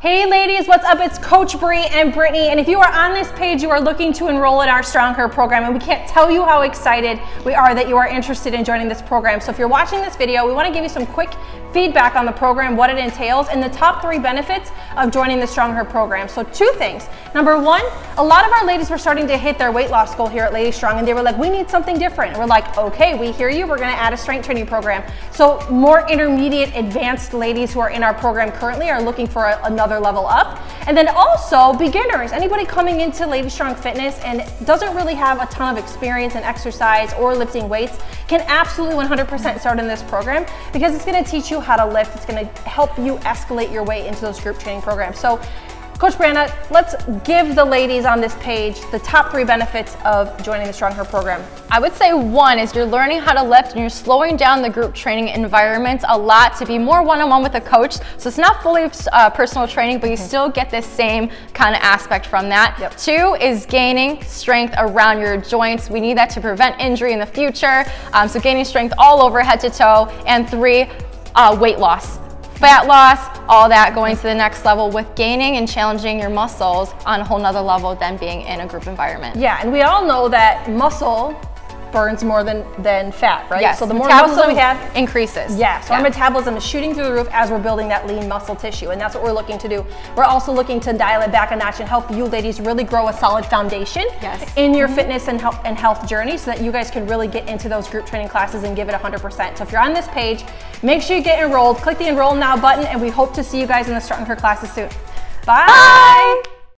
Hey ladies, what's up? It's Coach Bree and Brittany, and if you are on this page, you are looking to enroll in our Strong Her program, and we can't tell you how excited we are that you are interested in joining this program. So if you're watching this video, we want to give you some quick feedback on the program, what it entails, and the top three benefits of joining the Strong Her program. So two things. Number one, a lot of our ladies were starting to hit their weight loss goal here at Lady Strong, and they were like, we need something different. And we're like, okay, we hear you. We're going to add a strength training program. So more intermediate, advanced ladies who are in our program currently are looking for a, another level up. And then also beginners, anybody coming into Lady Strong Fitness and doesn't really have a ton of experience in exercise or lifting weights can absolutely 100% start in this program because it's going to teach you how to lift. It's gonna help you escalate your way into those group training programs. So Coach Brianna, let's give the ladies on this page the top three benefits of joining the Strong Her program. I would say one is you're learning how to lift and you're slowing down the group training environment a lot to be more one-on-one with a coach. So it's not fully uh, personal training, but you mm -hmm. still get the same kind of aspect from that. Yep. Two is gaining strength around your joints. We need that to prevent injury in the future. Um, so gaining strength all over head to toe. And three, uh, weight loss, fat loss, all that going to the next level with gaining and challenging your muscles on a whole nother level than being in a group environment. Yeah, and we all know that muscle burns more than, than fat, right? Yes, so the more muscle we have increases. Yeah, so yeah. our metabolism is shooting through the roof as we're building that lean muscle tissue, and that's what we're looking to do. We're also looking to dial it back a notch and help you ladies really grow a solid foundation yes. in your mm -hmm. fitness and health, and health journey so that you guys can really get into those group training classes and give it 100%. So if you're on this page, make sure you get enrolled, click the enroll now button, and we hope to see you guys in the Strong Her classes soon. Bye. Bye.